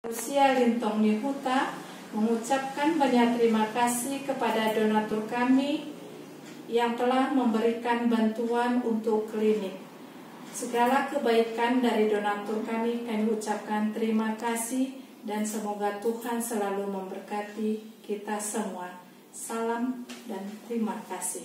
Rusia Lintong Nihuta mengucapkan banyak terima kasih kepada donatur kami yang telah memberikan bantuan untuk klinik. Segala kebaikan dari donatur kami kami ucapkan terima kasih dan semoga Tuhan selalu memberkati kita semua. Salam dan terima kasih.